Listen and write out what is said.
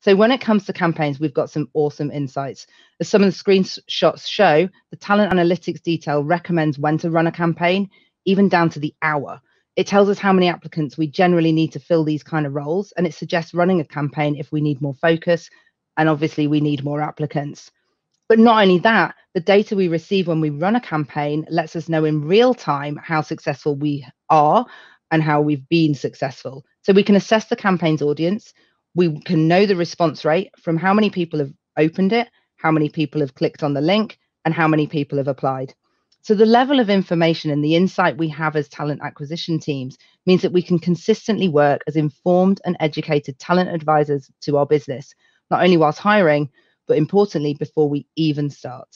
So when it comes to campaigns, we've got some awesome insights. As some of the screenshots show, the talent analytics detail recommends when to run a campaign, even down to the hour. It tells us how many applicants we generally need to fill these kind of roles, and it suggests running a campaign if we need more focus, and obviously we need more applicants. But not only that, the data we receive when we run a campaign lets us know in real time how successful we are and how we've been successful. So we can assess the campaign's audience, we can know the response rate from how many people have opened it, how many people have clicked on the link, and how many people have applied. So the level of information and the insight we have as talent acquisition teams means that we can consistently work as informed and educated talent advisors to our business, not only whilst hiring, but importantly, before we even start.